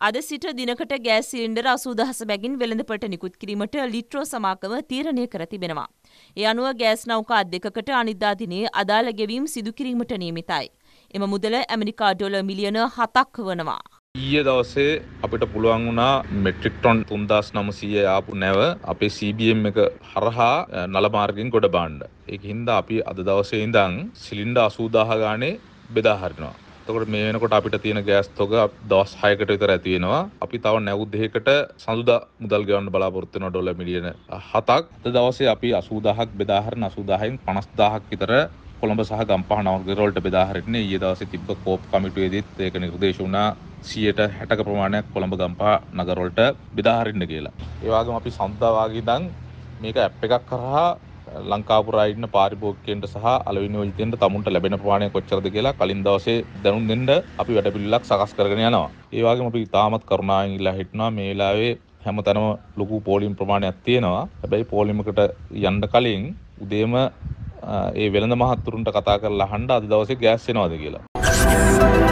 අද සිට දිනකට ගෑස් සිලින්ඩර් අසූදහස බැගින් වෙළඳපට නිකුත් කිරීමට ලිට්‍රෝ සමාකම තීරණය කර තිබෙනවා. ඒ අනුව ගෑස් නෞකා දෙකකට අනිද්දා දිනේ අදාළ ගෙවීම් සිදු කිරීමට නියමිතයි. එම මුදල ඇමරිකා ඩොලර් මිලියන හතක් වනවා. ඊයේ දවසේ අපිට පුළුවන් වුණා මෙට්‍රික් ටොන් 3900 ආපු නැව අපේ CBM එක හරහා නල මාර්ගයෙන් ගොඩ බාන්න. ඒකින්ද අපි අද දවසේ ඉඳන් සිලින්ඩර් 80000 ගානේ බෙදා හරිනවා. එතකොට මේ වෙනකොට අපිට තියෙන ගෑස් තොග දවස් 6කට විතර ඇති වෙනවා. අපි තව නැව් දෙකකට සඳුදා මුදල් ගෙවන්න බලාපොරොත්තු වෙනවා ඩොලර් මිලියන 7ක්. අද දවසේ අපි 80000ක් බෙදා හරින 80000න් 50000ක් විතර කොළඹ සහ ගම්පහ නගර වලට බෙදා හරින්නේ ඊයේ දවසේ තිබ්බ කෝප් කමිටුවේදීත් ඒක නිර්දේශ වුණා 160ක ප්‍රමාණයක් කොළඹ ගම්පහ නගර වලට බෙදා හරින්න කියලා. ඒ වගේම අපි සඳුදා වාගේ ඉඳන් මේක ඇප් එකක් කරහා ලංකාපුරා ඉන්න පාරිභෝගිකයන්ට සහ අලෙවි නියෝජිතයන්ට තමුන්ට ලැබෙන ප්‍රමාණය කොච්චරද කියලා කලින් දවසේ දැනුම් දෙන්න අපි වැඩපිළිවෙලක් සකස් කරගෙන යනවා. ඒ වගේම අපි තාමත් කරුණාවෙන් ඉල්ලා හිටනවා මේ වෙලාවේ හැමතැනම ලොකු පෝලිම් ප්‍රමාණයක් තියෙනවා. හැබැයි පෝලිමකට යන්න කලින් උදේම ඒ වෙළඳ මහත්තුරුන්ට කතා කරලා අහන්න අද දවසේ ගෑස් එනවද කියලා.